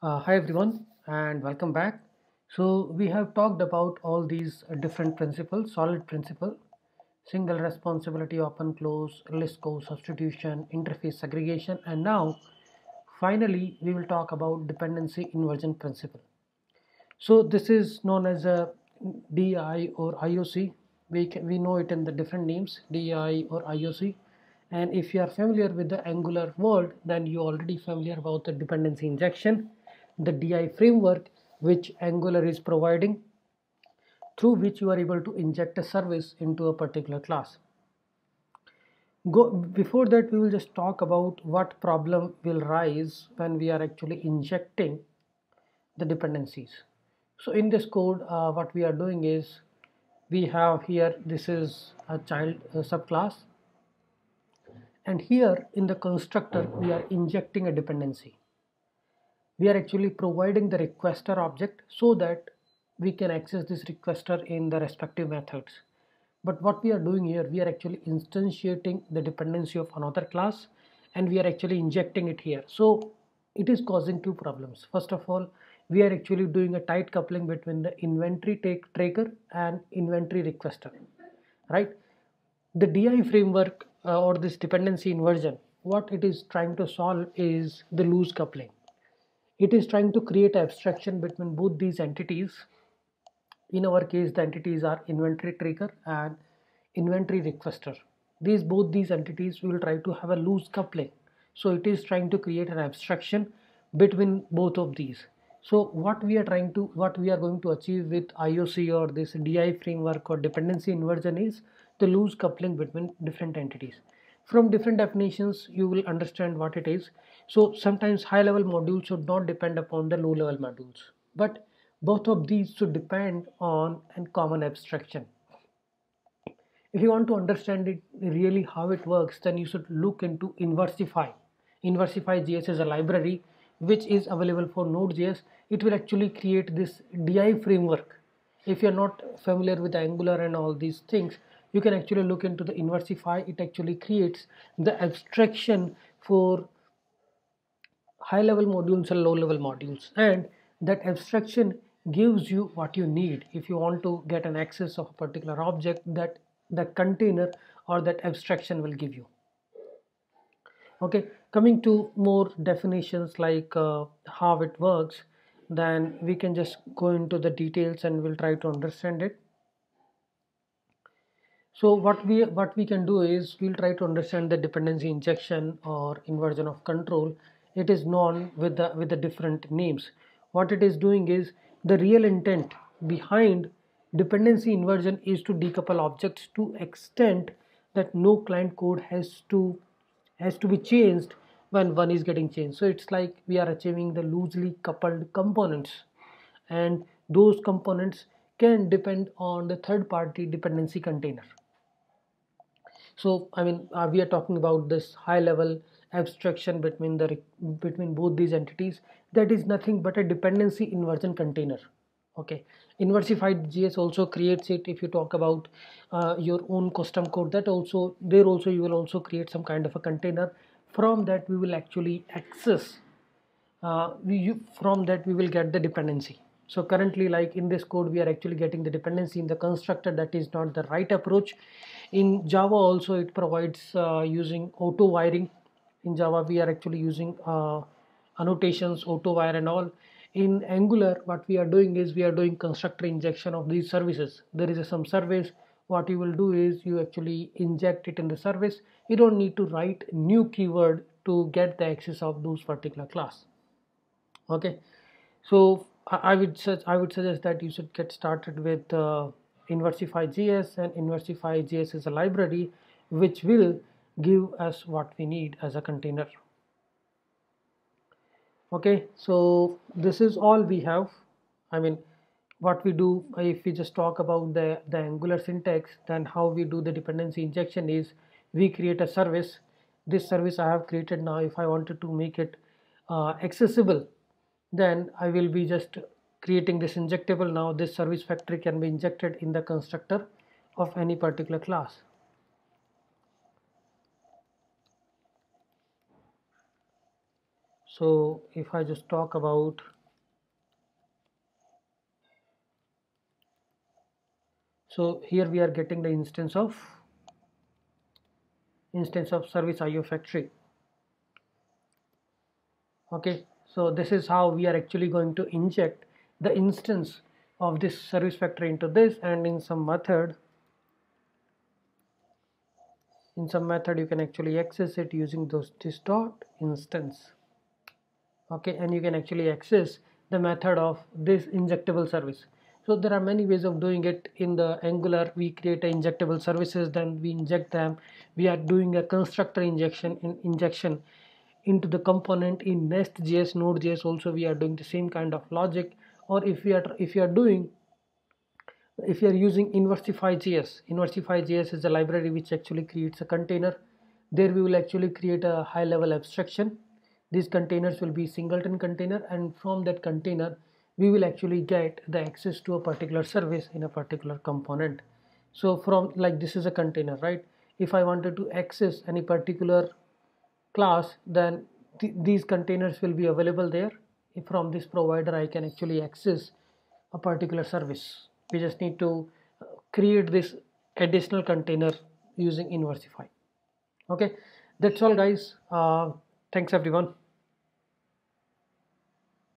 Uh, hi everyone and welcome back. So we have talked about all these different principles, solid principle, single responsibility, open close, Liskov substitution, interface segregation and now finally we will talk about dependency inversion principle. So this is known as a DI or IOC. We, can, we know it in the different names DI or IOC and if you are familiar with the angular world then you already familiar about the dependency injection the DI framework which Angular is providing through which you are able to inject a service into a particular class. Go, before that we will just talk about what problem will rise when we are actually injecting the dependencies. So in this code uh, what we are doing is we have here this is a child subclass and here in the constructor we are injecting a dependency we are actually providing the requester object so that we can access this requester in the respective methods. But what we are doing here we are actually instantiating the dependency of another class and we are actually injecting it here. So it is causing two problems. First of all we are actually doing a tight coupling between the inventory take tracker and inventory requester right? The di framework uh, or this dependency inversion what it is trying to solve is the loose coupling it is trying to create abstraction between both these entities. In our case the entities are inventory tracker and inventory requester. These both these entities will try to have a loose coupling. So it is trying to create an abstraction between both of these. So what we are trying to what we are going to achieve with IOC or this DI framework or dependency inversion is the loose coupling between different entities. From different definitions you will understand what it is so sometimes high level modules should not depend upon the low level modules, but both of these should depend on a common abstraction. If you want to understand it really how it works, then you should look into Inversify. Inversify JS is a library which is available for Node.js. It will actually create this DI framework. If you're not familiar with Angular and all these things, you can actually look into the Inversify. It actually creates the abstraction for high level modules and low level modules. And that abstraction gives you what you need if you want to get an access of a particular object that the container or that abstraction will give you. Okay coming to more definitions like uh, how it works then we can just go into the details and we'll try to understand it. So what we what we can do is we'll try to understand the dependency injection or inversion of control it is known with the with the different names. What it is doing is the real intent behind dependency inversion is to decouple objects to extent that no client code has to has to be changed when one is getting changed. So it's like we are achieving the loosely coupled components. And those components can depend on the third party dependency container. So i mean uh, we are talking about this high level abstraction between the between both these entities that is nothing but a dependency inversion container. Okay. Inversified js also creates it. If you talk about uh, your own custom code that also there also you will also create some kind of a container. From that we will actually access uh, we from that we will get the dependency. So currently like in this code we are actually getting the dependency in the constructor. That is not the right approach. In java also it provides uh, using auto wiring in java we are actually using uh, annotations auto wire and all. In angular what we are doing is we are doing constructor injection of these services. There is a, some service what you will do is you actually inject it in the service. You don't need to write new keyword to get the access of those particular class. Okay? So I would I would suggest that you should get started with uh, Inversify JS and Inversify JS is a library which will give us what we need as a container. Okay so this is all we have. I mean what we do if we just talk about the the angular syntax then how we do the dependency injection is we create a service. This service I have created now if I wanted to make it uh, accessible then I will be just creating this injectable. Now this service factory can be injected in the constructor of any particular class so if I just talk about so here we are getting the instance of instance of service IO factory. Okay so this is how we are actually going to inject the instance of this service factory into this and in some method in some method you can actually access it using those this dot instance okay and you can actually access the method of this injectable service. So there are many ways of doing it. In the angular we create a injectable services then we inject them. We are doing a constructor injection in injection into the component. In nest.js node.js also we are doing the same kind of logic. Or if we are if you are doing if you are using Inversify.js, Inversify.js is a library which actually creates a container. There we will actually create a high level abstraction. These containers will be singleton container and from that container we will actually get the access to a particular service in a particular component. So from like this is a container, right? If I wanted to access any particular class, then th these containers will be available there. If from this provider I can actually access a particular service we just need to uh, create this additional container using Inversify okay that's all guys uh, thanks everyone